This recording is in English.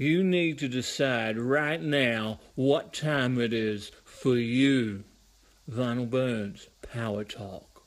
You need to decide right now what time it is for you. Vinyl burns. Power Talk.